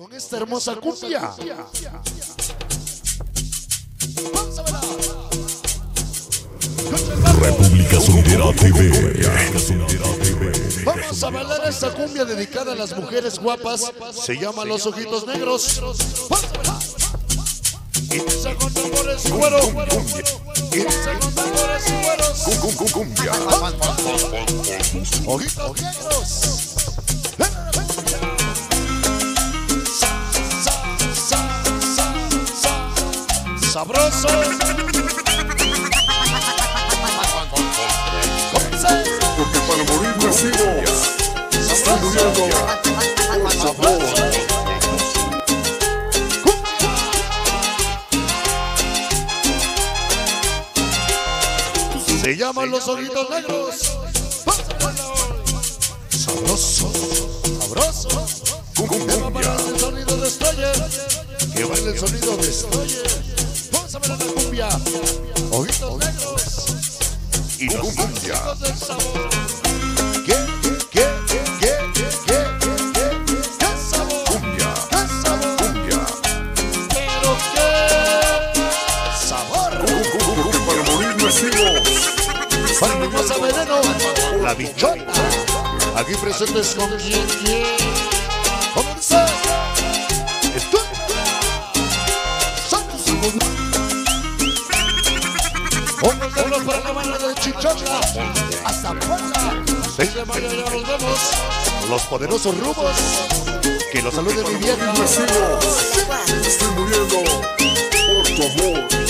con esta hermosa cumbia. Vamos a bailar. República Sondera TV. Vamos a bailar esta cumbia dedicada a las mujeres guapas. Se llama Los Ojitos Negros. Y con tambores y. Y con tambores y cumbia. Ojitos Negros. sabroso. Porque para morir nacido, estudiando por sabor. Se llaman los ojitos negros. Sabroso, sabroso. Cumbia. Que baile el sonido de estrellas. Pásame la cumbia. Ojitos negros. Y cumbia. ¿Qué? ¿Qué? ¿Qué? ¿Qué? Cumbia. Cumbia. Pero qué sabor. Para morir La bichota. Aquí presentes con quien quiere. Comenzar. chichona, azapuela. 20 mañana nos vemos. Los poderosos rumos. Que los salude mi bien. Estoy muriendo por tu amor.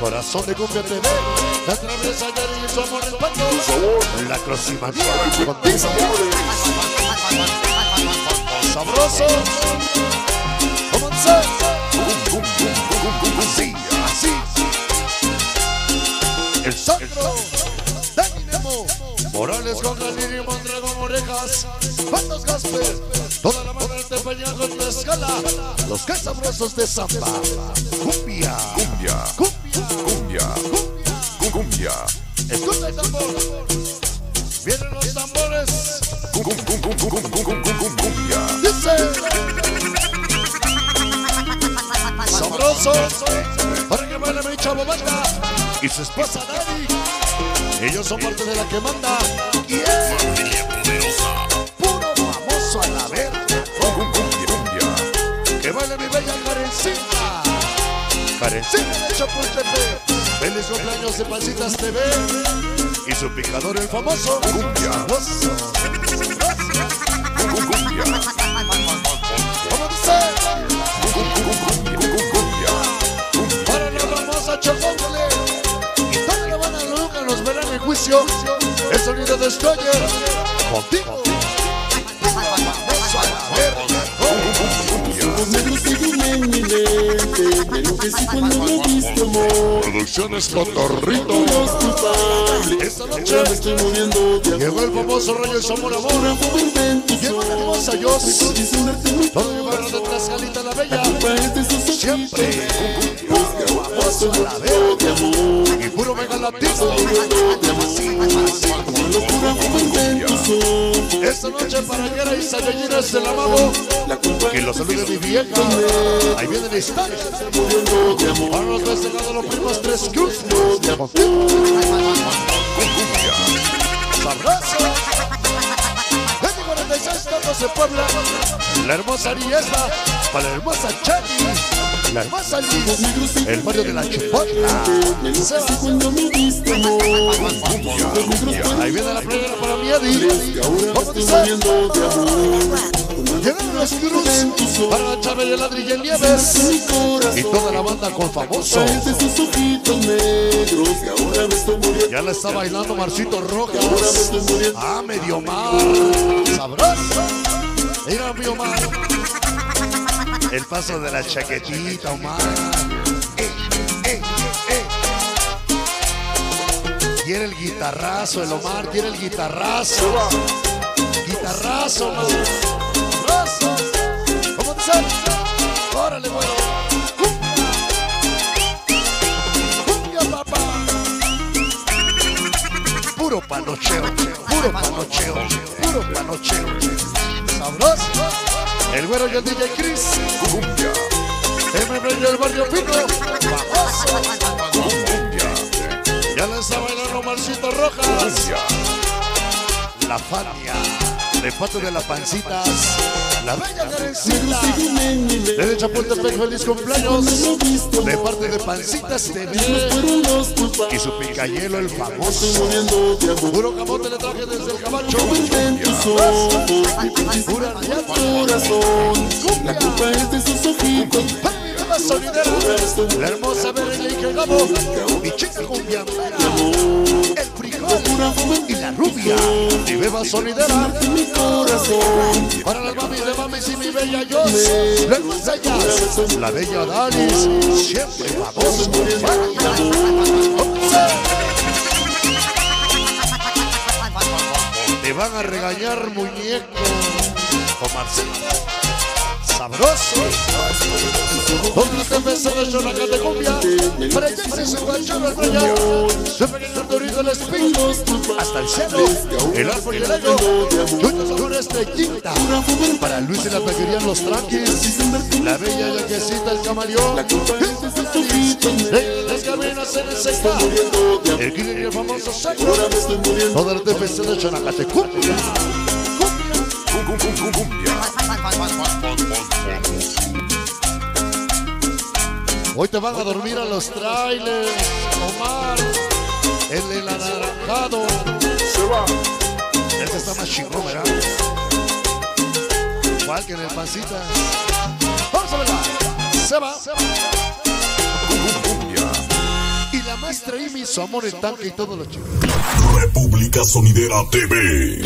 Corazón de cumbia TV. La travesa y su amor. La crossimanía. Contigo. Sabroso. Cum, Así, así. El sacro. Dani Nemo. Morales con Galilio Mondragón Orejas. Patos Gasper. Toda la mano de Peña con la escala. Los que sabrosos de Zamba. Cumbia. Cumbia. Cumbia. Cum, cumbia. Escucha el tambor. Vienen los tambores. Cum, cum, cum, cum, cum, cum, cum, cum, cum, cumbia. Dice. Sabroso. Para que baile mi chavo banda. Y su esposa Dani. Ellos son parte de la que manda. Puro famoso a la verga. Cum, cum. Que baile mi bella de Chapultepec. Feliz cumpleaños de Pancitas TV. Y su picador el famoso. Cumbia. Cumbia. ¿Cómo dice? Cum, cum, cum, cumbia. Cum, cum, cumbia. Cumbia. Para la famosa. Y toda la banda nos verán en juicio. El sonido de Destroyer. Contigo. Me enloquecí cuando me diste amor. Producciones Cotorrito. Esta noche me estoy moviendo de amor. Llegó el famoso Rayo Zamora Amor. Llegó la hermosa Yossi. esta noche para llegar a Isayayinas del Amado. Que lo salude mi vieja. Ahí viene el stand. Para los de este lado, los primeros tres cruz. Sabroso. En 46 todos de Puebla. La hermosa Ariesta. Para la hermosa Chani. Liz, el barrio de la Chupota. Me enloquecí cuando me diste amor. Los negros Ahí viene la primera para mi me ¿Cómo dice? Llegan los cruz para la Chávez y el Ladrilla Nieves Mi corazón y toda la banda con famoso. Ya la está bailando Marcito Ahora me Rojas. estoy muriendo. Ah, medio mar. Sabroso. Mira, mi Omar. El paso de la chaquetita, Omar. Eh. Quiere el guitarrazo, el Omar, quiere el guitarrazo. Guitarrazo, Omar. ¿Cómo te sale? Órale, bueno. Papá. Puro panocheo, puro panocheo, puro panocheo. Sabroso. El güero y el DJ Chris. Cumbia, MB y el barrio Pino. Famoso. cumbia, Ya le está bailando Marcito Rojas. cumbia. La Fania. De parte de las pancitas. La bella Karencita. Sígueme en mi ley. De Chapultepec, feliz cumpleaños. De parte de Pancitas TV. Y su picayelo, el famoso. Puro camote le traje desde el cabacho. Ojos, corazón. La culpa es de sus ojitos. ¡Ay, la hermosa Berenice Gabo. Mi chica cumbiambera. El frijol. Y la rubia. Mi beba sonidera. En mi corazón. Para las mamis de mamis y mi bella Jos. La ellas. La bella Dalis. Siempre famoso. Te van a regañar, muñeco. Omarcito. Sabroso. Donde te beso de chonaca de cumbia. Allá se su guacharo el braya. Su pequeño Arturito el espíritu. Hasta el cielo. El árbol y el ego. Juntos una estrellita. Para Luis y la pequeña los tranquis. La bella yaquecita el camaleón. Las cabinas en el sector. El y el famoso me estoy muriendo. Toda la defensa de cumbia. Hoy te van a dormir a los trailers, Omar. El del anaranjado. Se va. Este está más chingón, ¿verdad? Igual que en el pancita. Vamos a verla. Se va. Cumbia. Y la maestra Imi, su amor en tanque y todos los chicos. República Sonidera TV.